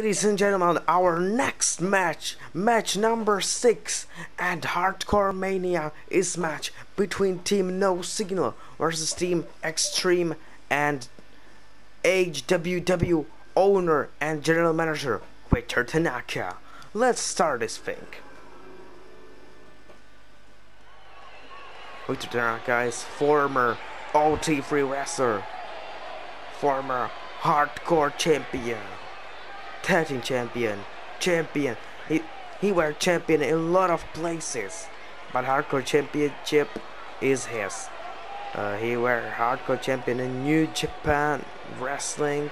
Ladies and gentlemen, our next match, match number 6 and Hardcore Mania is match between Team No Signal versus Team Extreme and HWW owner and general manager Victor Tanaka. Let's start this thing. Victor Tanaka is former OT3 wrestler, former hardcore champion tag team champion, champion. He he were champion in a lot of places, but hardcore championship is his. Uh, he were hardcore champion in New Japan Wrestling,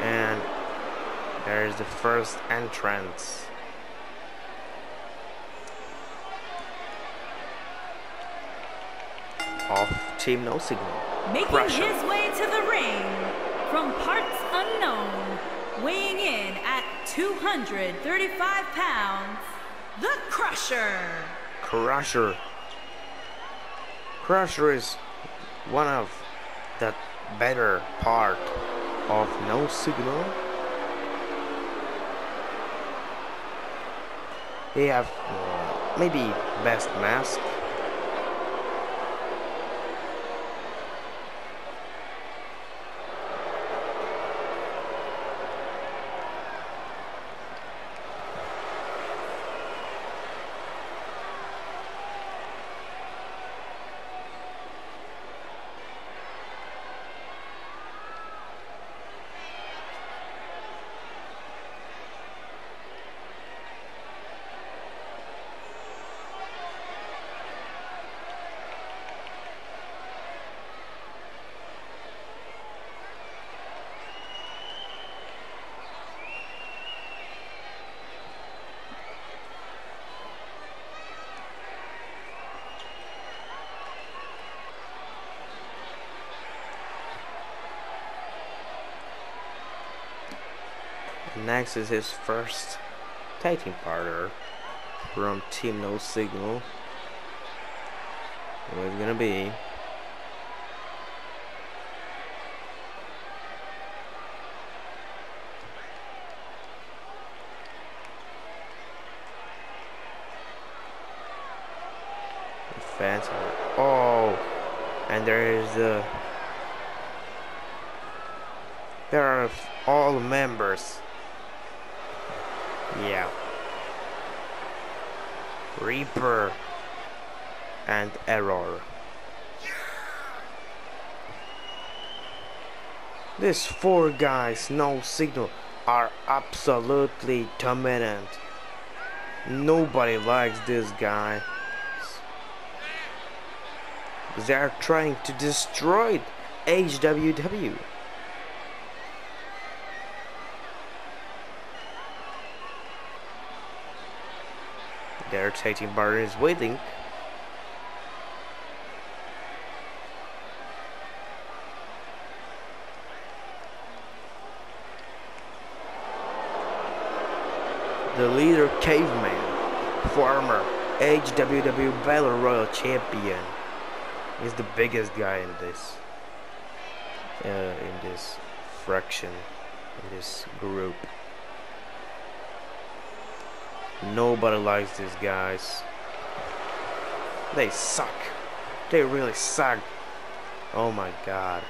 and there is the first entrance. Of Team No Signal. Making Crusher. his way to the ring from parts unknown, weighing in at 235 pounds, the Crusher. Crusher. Crusher is one of the better part of No Signal. They have uh, maybe best mask. Next is his first tag team partner from Team No Signal. Who is gonna be? The fans are oh, and there is uh, there are all members yeah. Reaper and Error. These four guys, no signal, are absolutely dominant. Nobody likes this guy. They are trying to destroy HWW. Team partner is waiting. The leader Caveman, former HWW Battle Royal Champion, is the biggest guy in this uh, in this fraction, in this group. Nobody likes these guys. They suck. They really suck. Oh my god.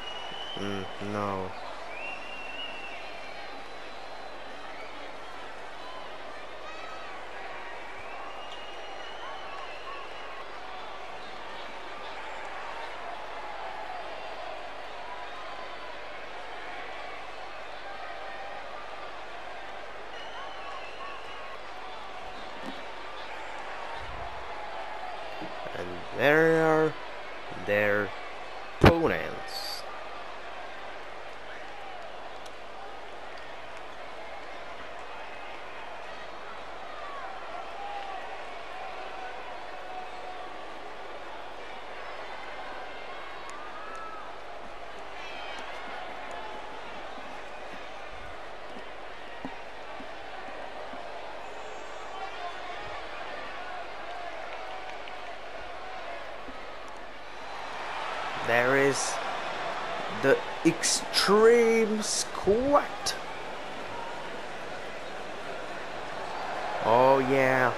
Mm, no. And there are their opponents. There is the Extreme Squad. Oh yeah.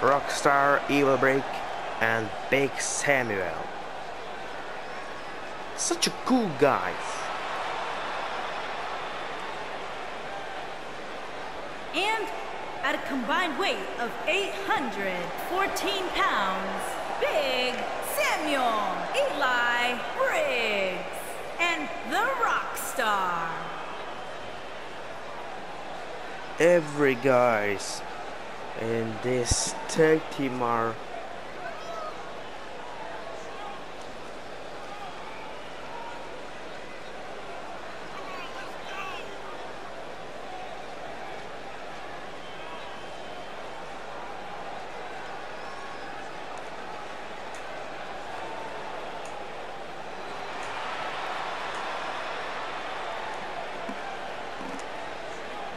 Rockstar, Evil Break, and Big Samuel. Such a cool guys. And at a combined weight of 814 pounds, Big Samuel Eli Briggs and the Rockstar. Every guys in this tag team are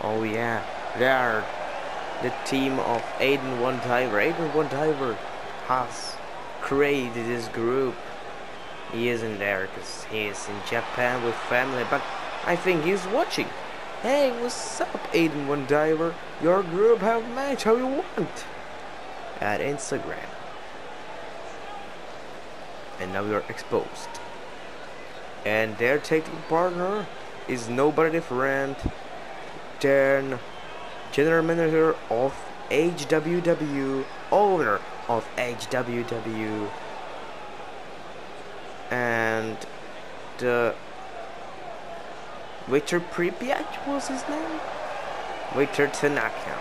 Oh yeah, they are the team of Aiden One Diver. Aiden One Diver has created this group. He isn't there because he is in Japan with family, but I think he's watching. Hey, what's up, Aiden One Diver? Your group have match how you want at Instagram. And now you're exposed. And their taking partner is nobody different than general manager of HWW, owner of HWW, and the Victor Pripyat was his name? Victor Tanaka.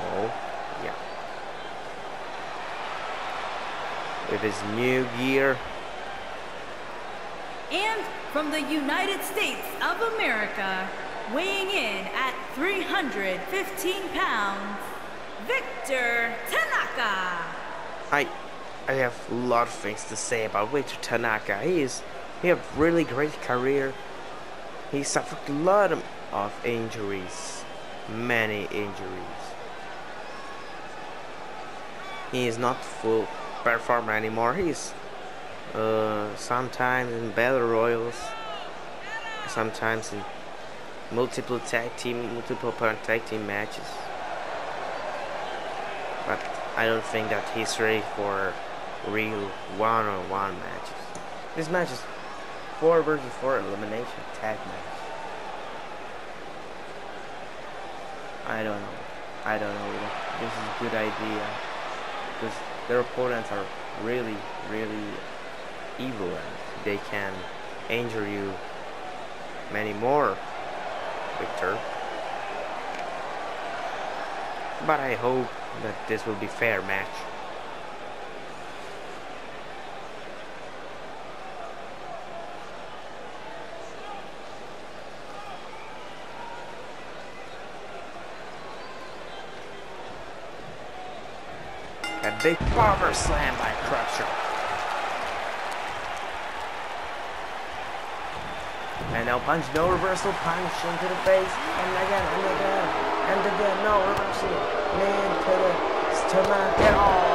Oh, yeah. With his new gear. And from the United States of America, weighing in at 315 pounds, Victor Tanaka. I I have a lot of things to say about Victor Tanaka. He is he have really great career. He suffered a lot of, of injuries, many injuries. He is not full performer anymore. He's uh, sometimes in battle royals, sometimes in multiple tag team, multiple tag team matches. But I don't think that he's ready for real one-on-one matches. This match is four versus four elimination tag match. I don't know. I don't know if this is a good idea because their opponents are really, really evil and they can injure you many more, Victor. But I hope that this will be fair match. A big power slam by Crusher. And now punch, no reversal, punch into the face, and again, and again, and again, no reversal. Man to the stomach, and oh!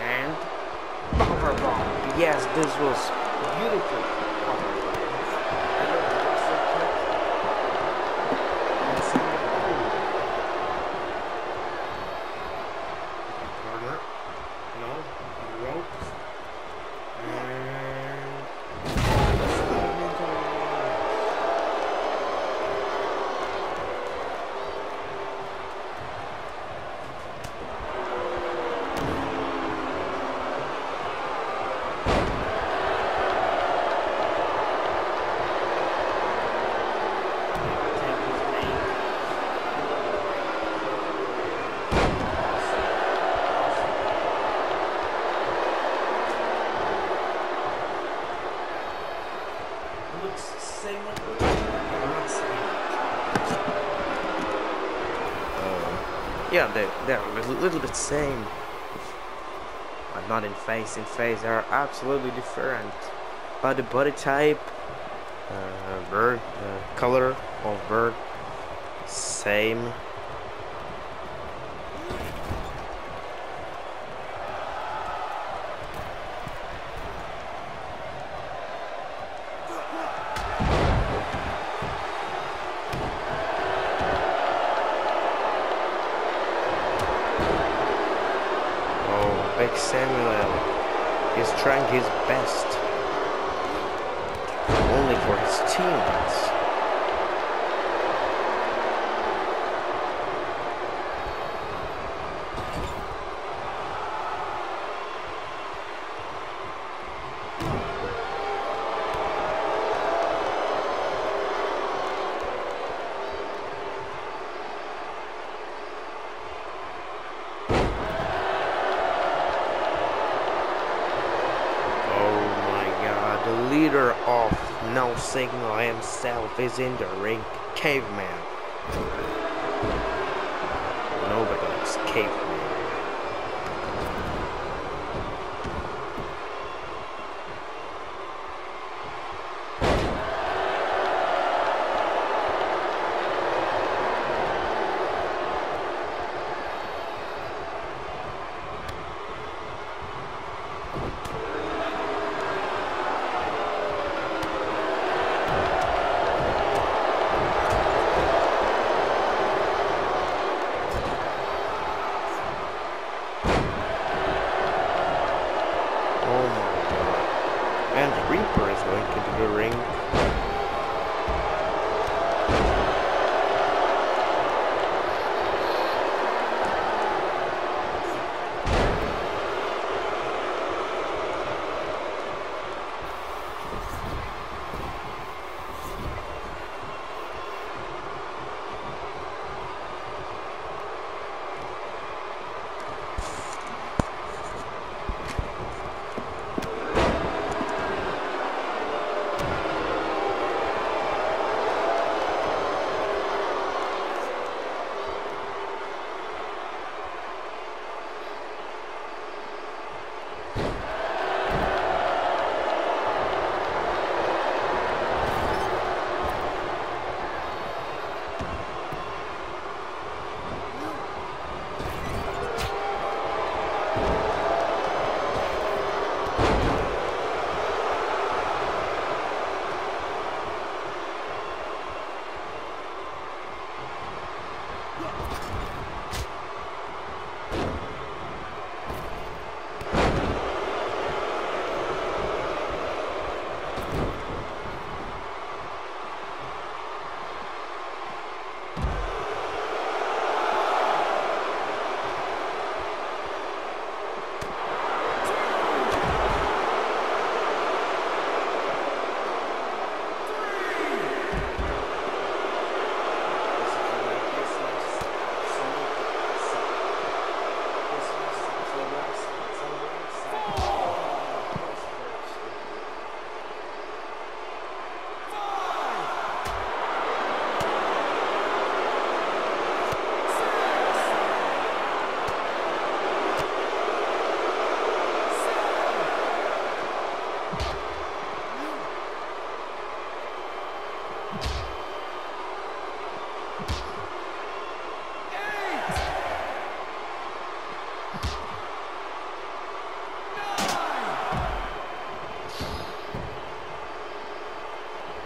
And. Yes, this was beautiful. power bomb. And then reversal kick. And send it home. Corner. No, ropes. And slide into the ropes. Take his name. Looks same like not same. Uh, yeah, they they're a little, little bit same, but not in face. In face, are absolutely different. But the body type, uh, bird, the color of bird, same. His best. Only for his teammates. leader of No Signal is in the ring, Caveman.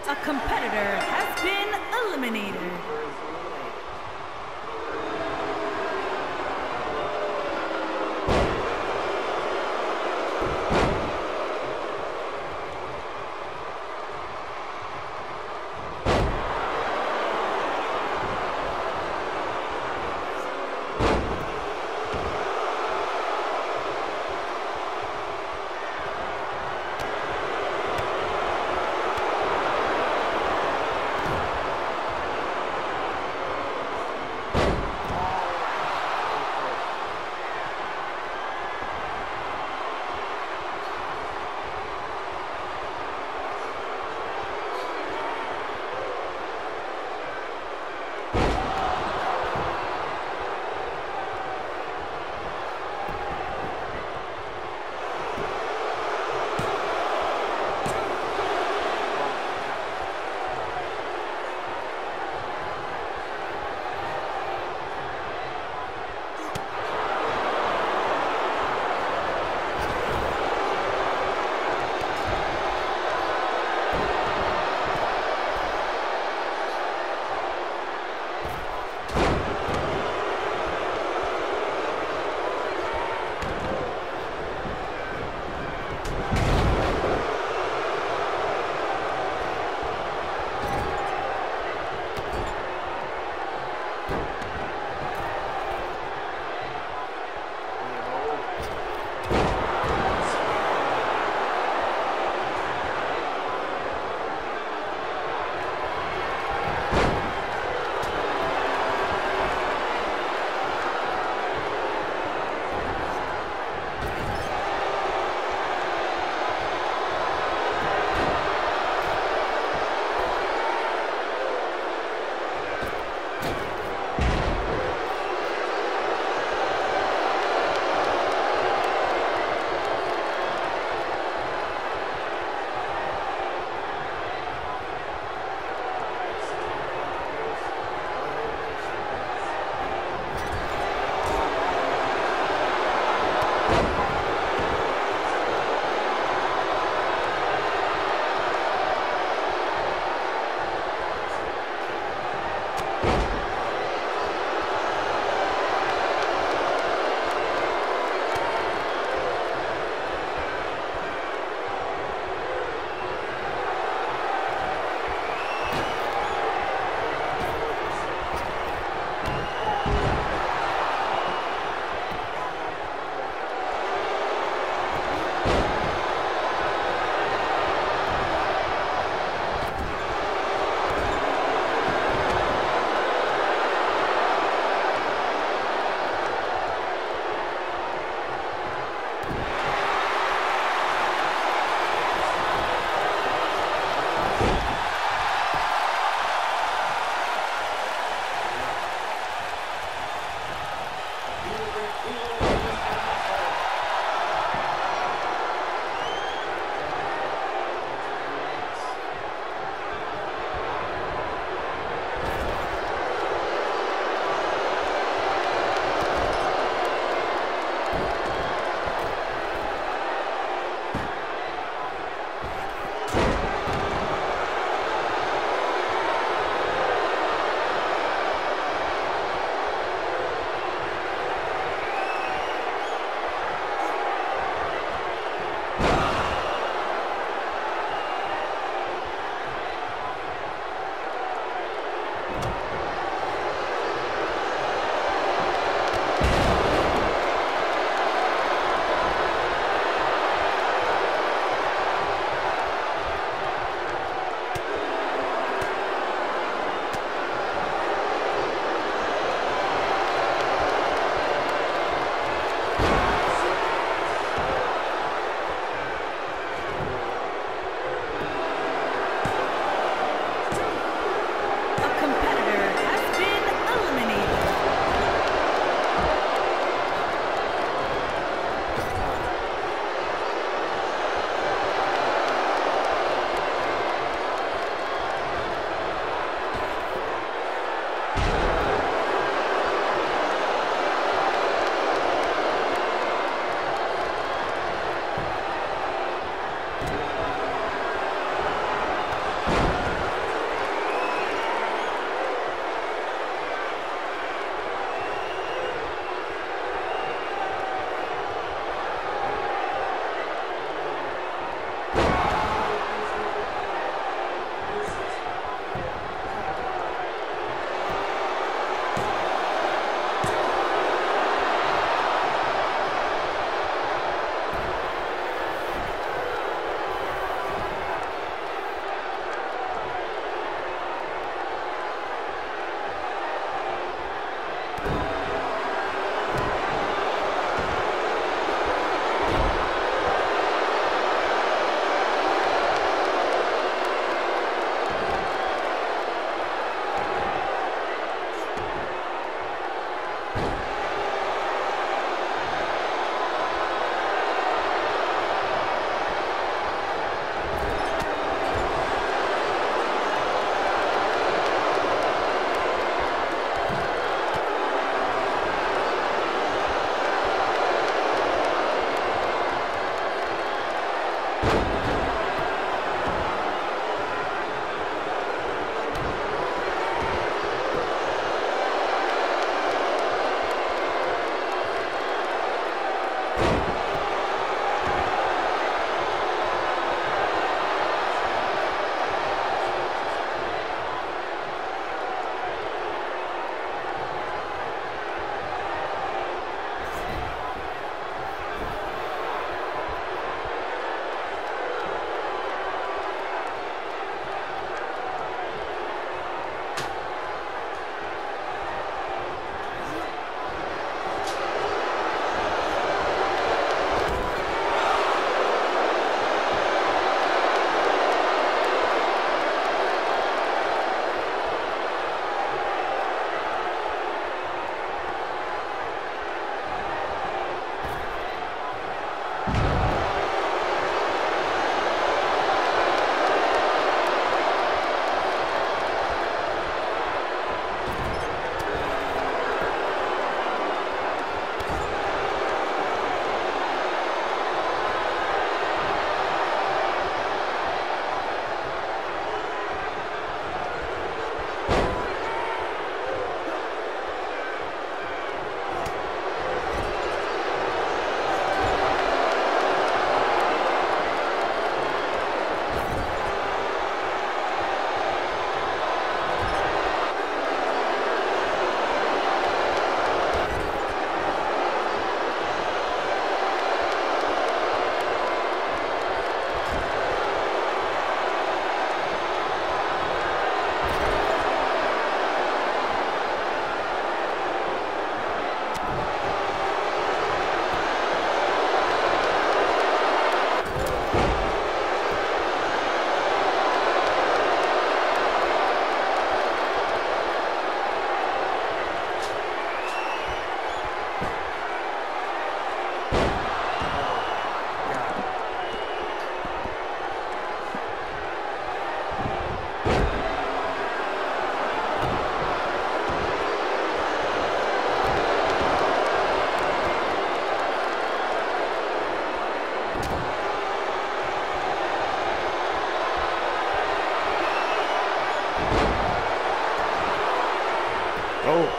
A competitor has been eliminated.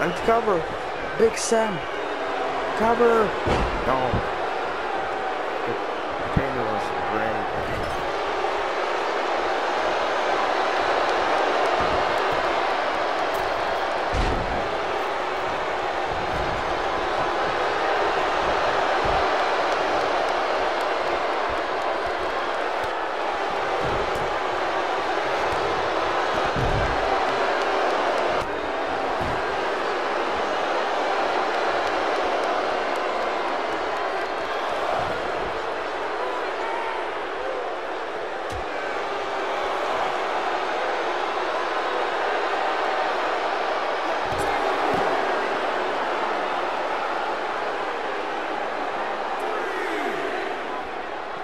And cover. Big Sam. Cover. No. The pain was great.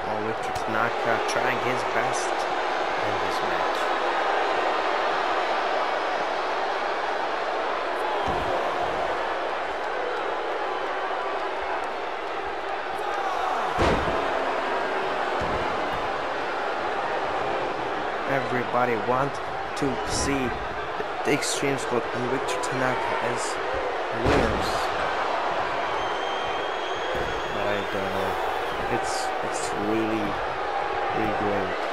Oh, Richard Tanaka trying his best in this match. Everybody want to see the Extreme Squad and Victor Tanaka as winners. But I don't know. It's it's really really great.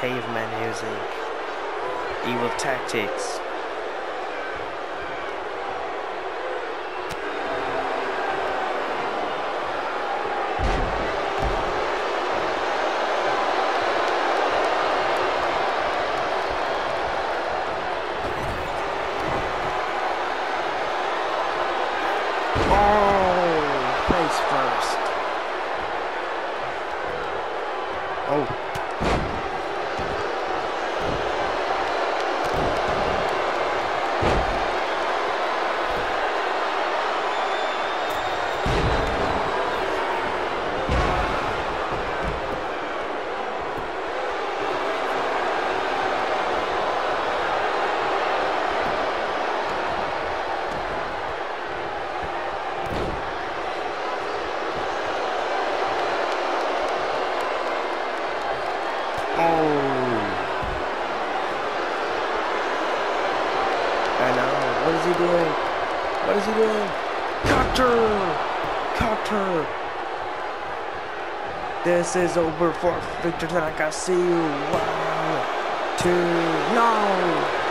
Caveman using evil tactics. Oh, face first. Oh. Oh. I know. What is he doing? What is he doing? Cutter! Cutter! This is over for Victor Tanaka. See you. One, two, no!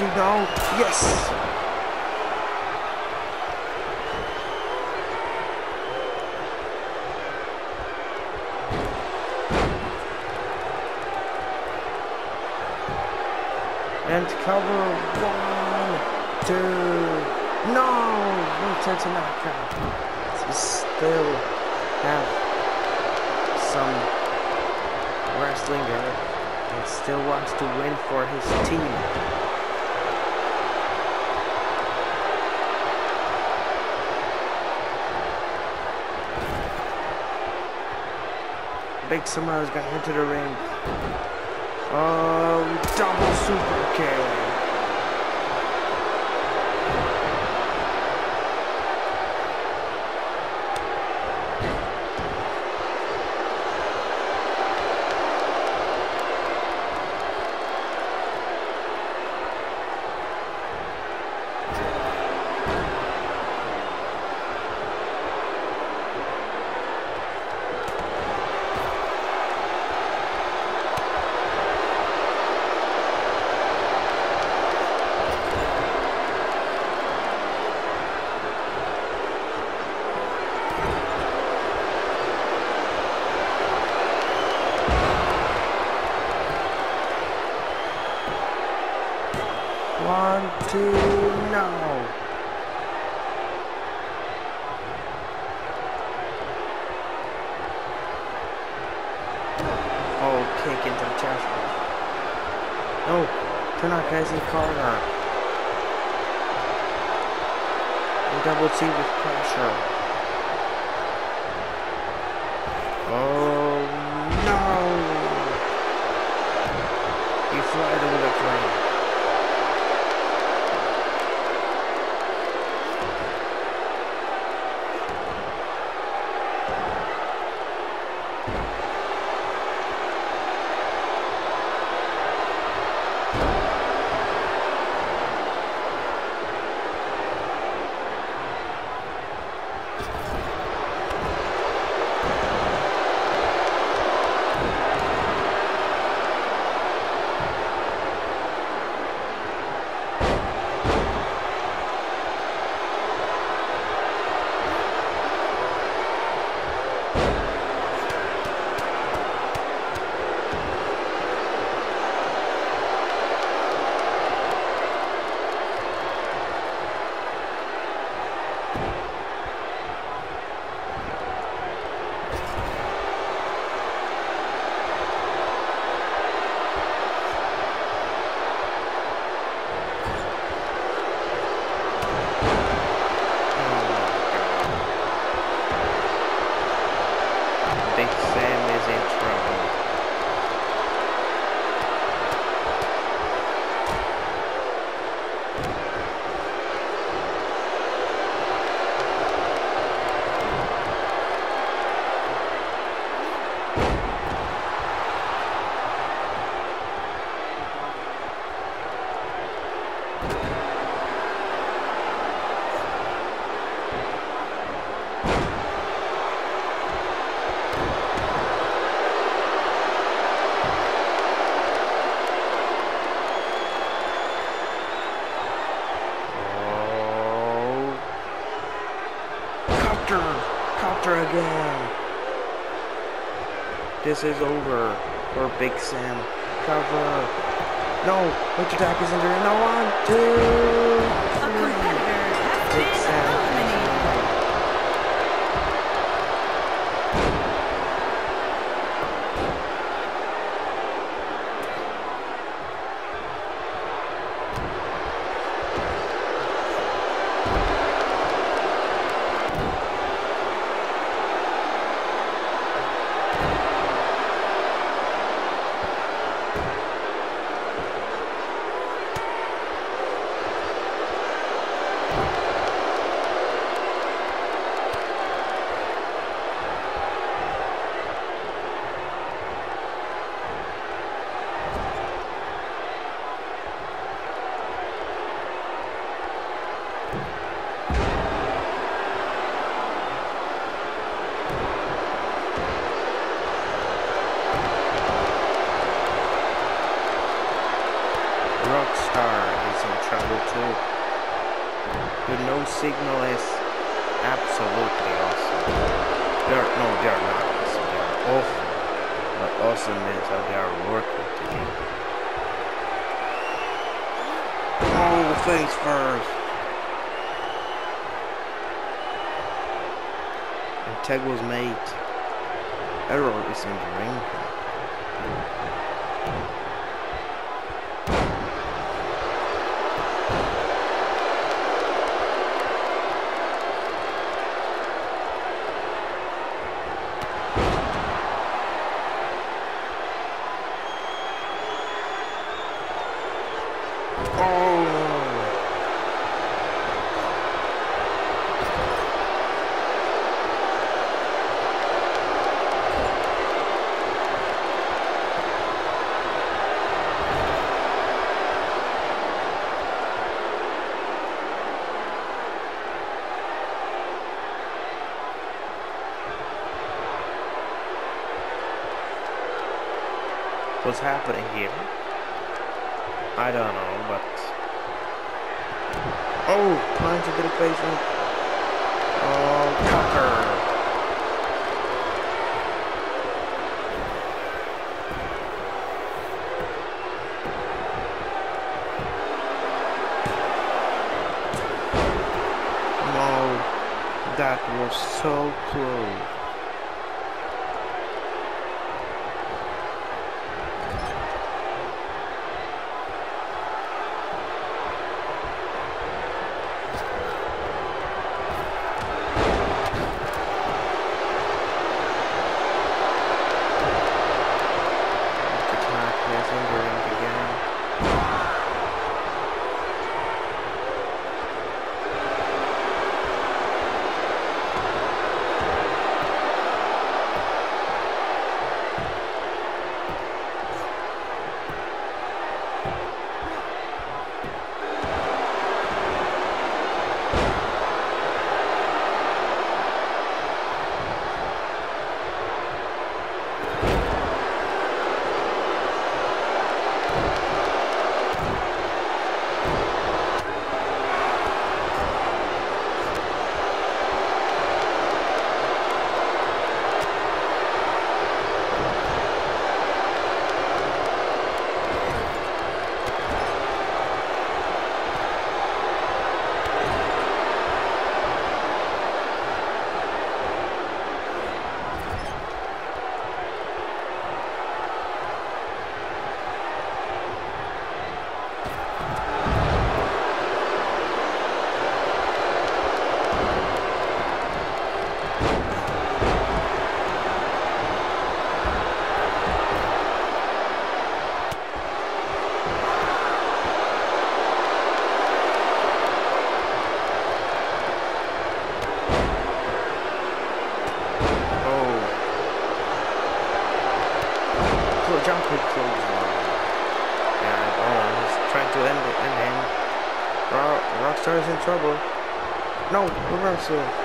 Now. Yes! And cover one, two, no! Victor Tanaka. We still have some wrestling and still wants to win for his team. Big Samoa's gonna enter the ring. Oh, double super kick. Double T with pressure. Oh, This is over for Big Sam. Cover. No, which Attack is injured. No, one, two. is happening here? I don't know, but... Oh, punch into the face of... Oh, Tucker. No, that was so close. So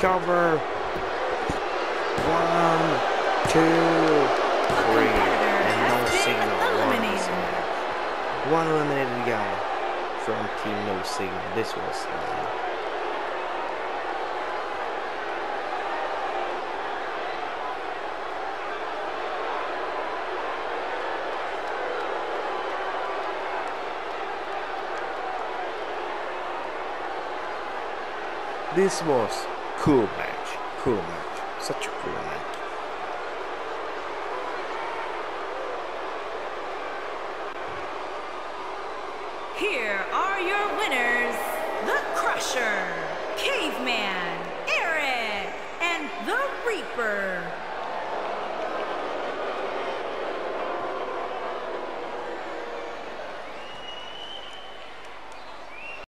cover. One, two, three, and no signal. One, signal. one eliminated guy from Team No Signal. This was. Uh, This was cool match, cool match, such